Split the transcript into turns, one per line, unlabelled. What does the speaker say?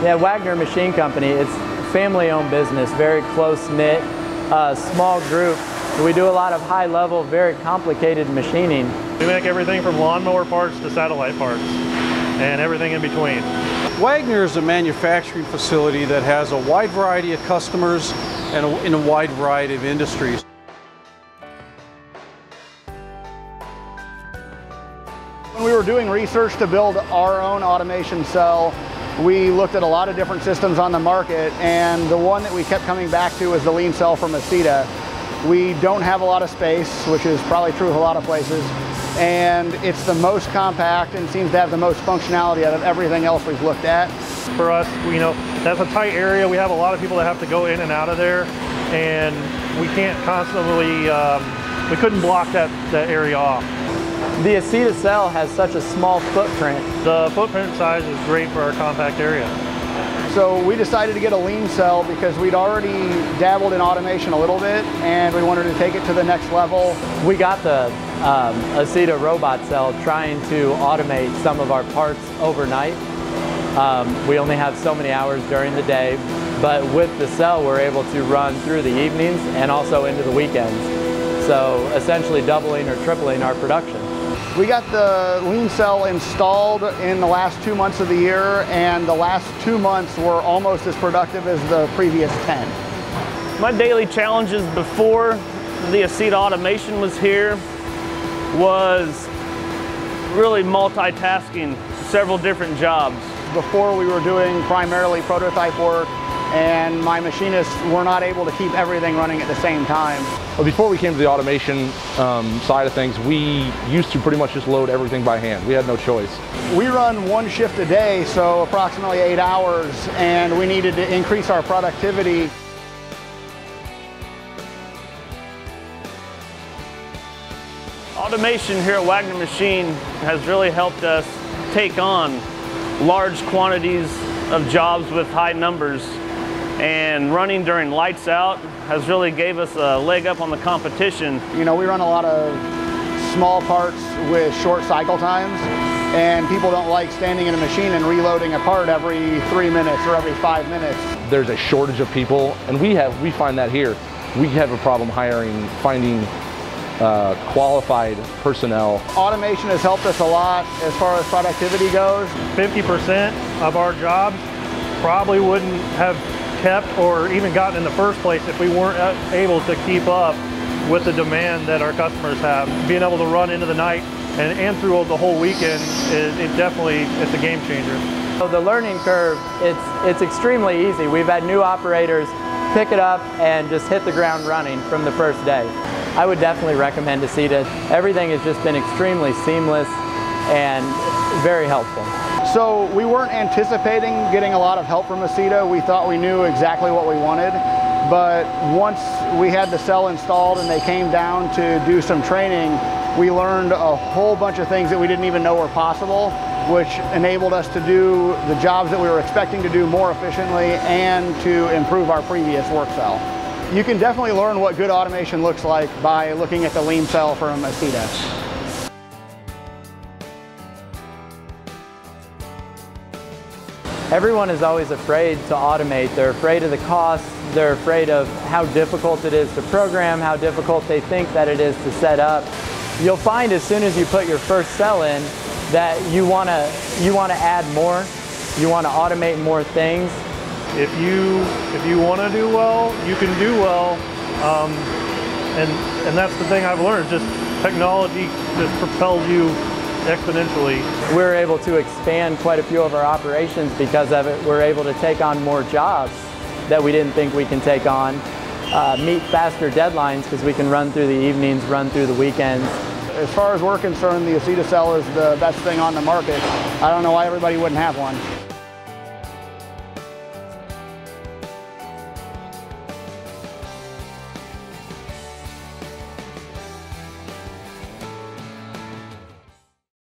Yeah, Wagner Machine Company, it's family-owned business, very close-knit, uh, small group. We do a lot of high-level, very complicated machining.
We make everything from lawnmower parts to satellite parts and everything in between.
Wagner is a manufacturing facility that has a wide variety of customers and a, in a wide variety of industries.
When we were doing research to build our own automation cell, we looked at a lot of different systems on the market and the one that we kept coming back to was the lean cell from Acieta. We don't have a lot of space, which is probably true of a lot of places, and it's the most compact and seems to have the most functionality out of everything else we've looked at.
For us, you know, that's a tight area. We have a lot of people that have to go in and out of there, and we can't constantly, um, we couldn't block that, that area off.
The Acieta cell has such a small footprint.
The footprint size is great for our compact area.
So we decided to get a lean cell because we'd already dabbled in automation a little bit and we wanted to take it to the next level.
We got the um, Acieta robot cell trying to automate some of our parts overnight. Um, we only have so many hours during the day, but with the cell we're able to run through the evenings and also into the weekends. So essentially doubling or tripling our production.
We got the lean cell installed in the last two months of the year and the last two months were almost as productive as the previous 10.
My daily challenges before the Acieta automation was here was really multitasking several different jobs.
Before we were doing primarily prototype work and my machinists were not able to keep everything running at the same time.
Well, before we came to the automation um, side of things, we used to pretty much just load everything by hand. We had no choice.
We run one shift a day, so approximately eight hours, and we needed to increase our productivity.
Automation here at Wagner Machine has really helped us take on large quantities of jobs with high numbers and running during lights out has really gave us a leg up on the competition.
You know, we run a lot of small parts with short cycle times and people don't like standing in a machine and reloading a part every three minutes or every five minutes.
There's a shortage of people and we have we find that here. We have a problem hiring, finding uh, qualified personnel.
Automation has helped us a lot as far as productivity goes.
50% of our jobs probably wouldn't have kept or even gotten in the first place if we weren't able to keep up with the demand that our customers have. Being able to run into the night and, and through the whole weekend, it, it definitely, it's a game changer.
So the learning curve, it's, it's extremely easy. We've had new operators pick it up and just hit the ground running from the first day. I would definitely recommend Acieta. Everything has just been extremely seamless and very helpful.
So we weren't anticipating getting a lot of help from Acieta. We thought we knew exactly what we wanted. But once we had the cell installed and they came down to do some training, we learned a whole bunch of things that we didn't even know were possible, which enabled us to do the jobs that we were expecting to do more efficiently and to improve our previous work cell. You can definitely learn what good automation looks like by looking at the lean cell from Acieta.
Everyone is always afraid to automate. They're afraid of the cost. They're afraid of how difficult it is to program, how difficult they think that it is to set up. You'll find as soon as you put your first cell in that you want to you want to add more. You want to automate more things.
If you if you want to do well, you can do well. Um, and and that's the thing I've learned. Just technology just propels you exponentially.
We're able to expand quite a few of our operations because of it. We're able to take on more jobs that we didn't think we can take on, uh, meet faster deadlines because we can run through the evenings, run through the weekends.
As far as we're concerned, the Acieta is the best thing on the market. I don't know why everybody wouldn't have one.